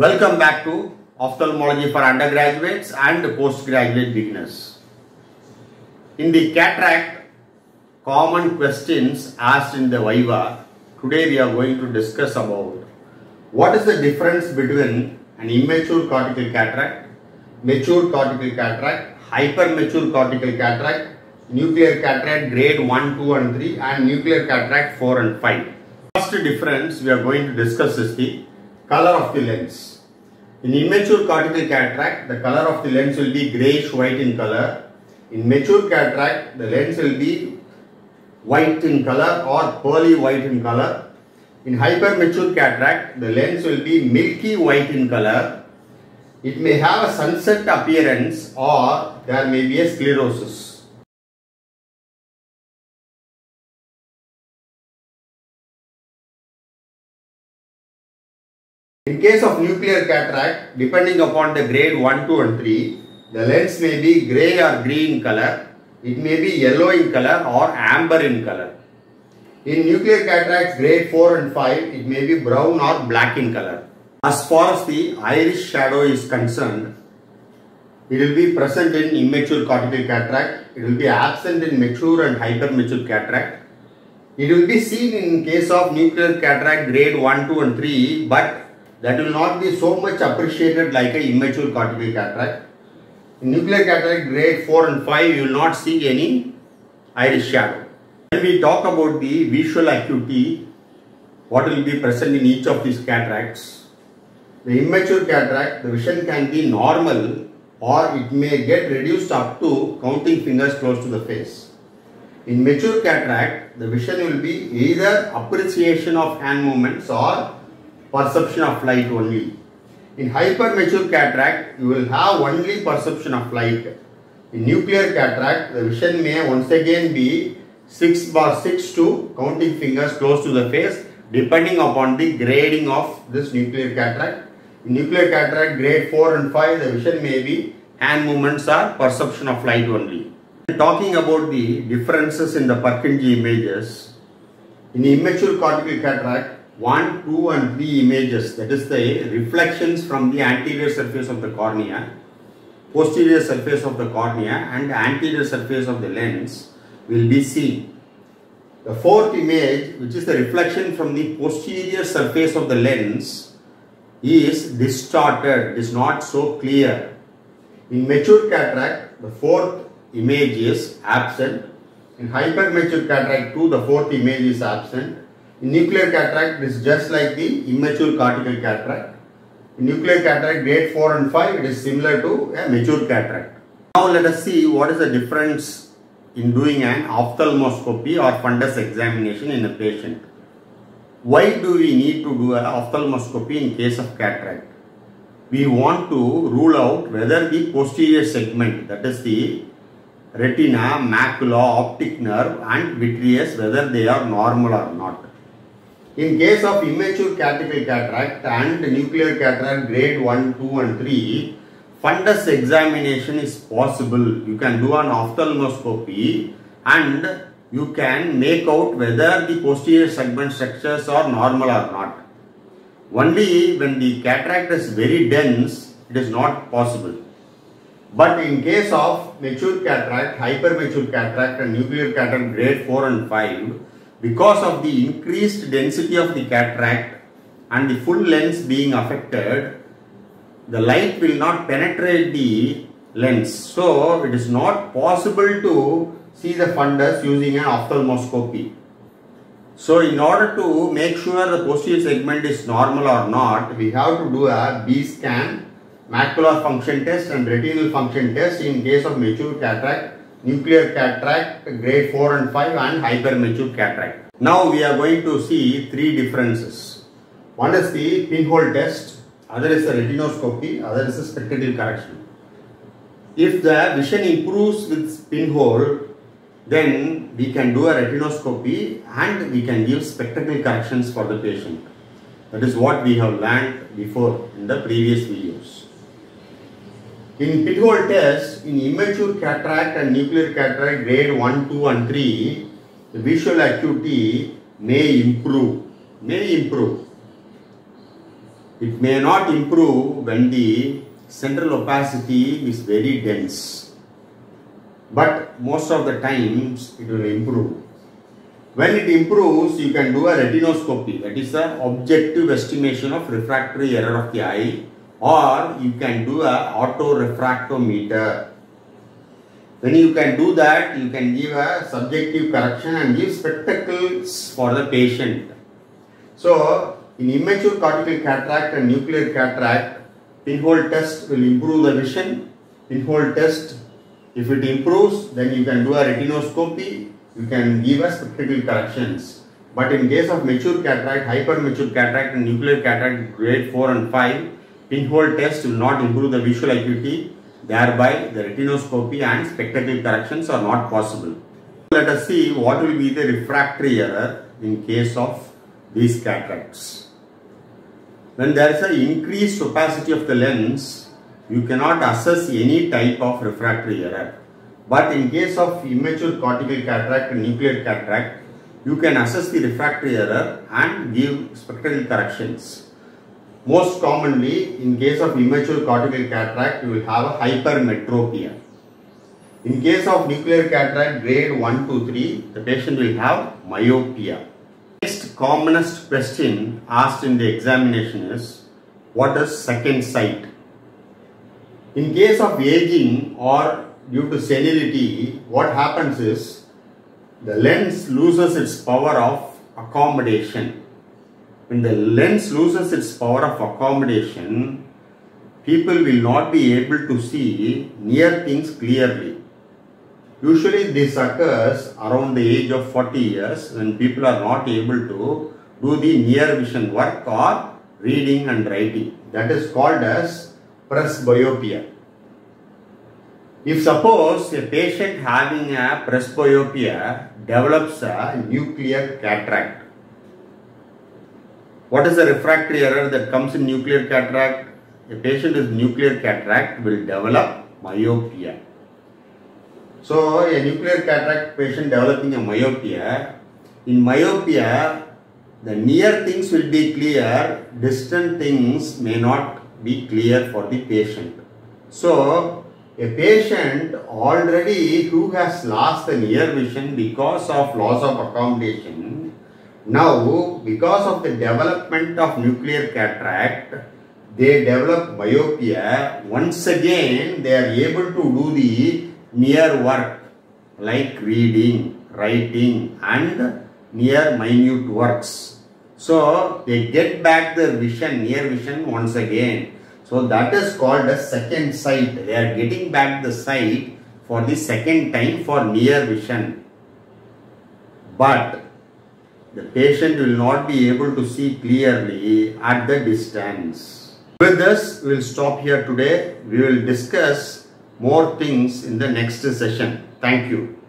Welcome back to Ophthalmology for undergraduates and postgraduate beginners. In the cataract, common questions asked in the Viva, today we are going to discuss about what is the difference between an immature cortical cataract, mature cortical cataract, hypermature cortical cataract, nuclear cataract grade 1, 2 and 3 and nuclear cataract 4 and 5. First difference we are going to discuss is the color of the lens. In immature cortical cataract, the color of the lens will be greyish white in color. In mature cataract, the lens will be white in color or pearly white in color. In hypermature cataract, the lens will be milky white in color. It may have a sunset appearance or there may be a sclerosis. In case of nuclear cataract, depending upon the grade 1, 2 and 3, the lens may be grey or green color, it may be yellow in color or amber in color. In nuclear cataracts grade 4 and 5, it may be brown or black in color. As far as the iris shadow is concerned, it will be present in immature cortical cataract, it will be absent in mature and hypermature cataract. It will be seen in case of nuclear cataract grade 1, 2 and 3, but that will not be so much appreciated like a immature cortical cataract. In nuclear cataract grade 4 and 5, you will not see any iris shadow. When we talk about the visual acuity, what will be present in each of these cataracts? The immature cataract, the vision can be normal or it may get reduced up to counting fingers close to the face. In mature cataract, the vision will be either appreciation of hand movements or perception of light only. In hypermature cataract, you will have only perception of light. In nuclear cataract, the vision may once again be 6 bar 6 to counting fingers close to the face depending upon the grading of this nuclear cataract. In nuclear cataract grade 4 and 5, the vision may be hand movements or perception of light only. Talking about the differences in the Purkinje images, in immature cortical cataract, 1, 2 and 3 images that is the reflections from the anterior surface of the cornea, posterior surface of the cornea and the anterior surface of the lens will be seen. The fourth image which is the reflection from the posterior surface of the lens is distorted, is not so clear. In mature cataract, the fourth image is absent. In hypermature cataract 2, the fourth image is absent. Nuclear cataract, is just like the immature cortical cataract. In nuclear cataract grade 4 and 5, it is similar to a mature cataract. Now let us see what is the difference in doing an ophthalmoscopy or fundus examination in a patient. Why do we need to do an ophthalmoscopy in case of cataract? We want to rule out whether the posterior segment, that is the retina, macula, optic nerve and vitreous, whether they are normal or not. In case of immature cataract and nuclear cataract grade 1, 2 and 3, fundus examination is possible. You can do an ophthalmoscopy and you can make out whether the posterior segment structures are normal or not. Only when the cataract is very dense, it is not possible. But in case of mature cataract, hypermature cataract and nuclear cataract grade 4 and 5, because of the increased density of the cataract and the full lens being affected, the light will not penetrate the lens. So, it is not possible to see the fundus using an ophthalmoscopy. So, in order to make sure the posterior segment is normal or not, we have to do a B scan, macular function test and retinal function test in case of mature cataract nuclear cataract grade 4 and 5 and hypermature cataract. Now we are going to see three differences. One is the pinhole test, other is the retinoscopy, other is the spectacle correction. If the vision improves with pinhole, then we can do a retinoscopy and we can give spectacle corrections for the patient. That is what we have learned before in the previous videos. In pinhole test, in immature cataract and nuclear cataract grade 1, 2 and 3, the visual acuity may improve, may improve. It may not improve when the central opacity is very dense. But most of the times it will improve. When it improves, you can do a retinoscopy. That is the objective estimation of refractory error of the eye or you can do a autorefractometer. When you can do that, you can give a subjective correction and give spectacles for the patient. So, in immature cortical cataract and nuclear cataract, pinhole test will improve the vision. Pinhole test, if it improves, then you can do a retinoscopy. You can give us spectacle corrections. But in case of mature cataract, hypermature cataract and nuclear cataract grade 4 and 5, pinhole test will not improve the visual acuity. Thereby, the retinoscopy and spectacle corrections are not possible. Let us see what will be the refractory error in case of these cataracts. When there is an increased opacity of the lens, you cannot assess any type of refractory error. But in case of immature cortical cataract and nuclear cataract, you can assess the refractory error and give spectacle corrections. Most commonly, in case of immature cortical cataract, you will have a hypermetropia. In case of nuclear cataract grade 1 to 3, the patient will have myopia. Next commonest question asked in the examination is, what is second sight? In case of aging or due to senility, what happens is, the lens loses its power of accommodation when the lens loses its power of accommodation, people will not be able to see near things clearly. Usually this occurs around the age of 40 years when people are not able to do the near vision work or reading and writing. That is called as presbyopia. If suppose a patient having a presbyopia develops a nuclear cataract, what is the refractory error that comes in nuclear cataract? A patient with nuclear cataract will develop myopia. So, a nuclear cataract patient developing a myopia, in myopia, the near things will be clear, distant things may not be clear for the patient. So, a patient already who has lost the near vision because of loss of accommodation now, because of the development of nuclear cataract, they develop myopia. Once again, they are able to do the near work like reading, writing and near minute works. So, they get back their vision, near vision once again. So, that is called a second sight. They are getting back the sight for the second time for near vision. But the patient will not be able to see clearly at the distance. With this, we will stop here today. We will discuss more things in the next session. Thank you.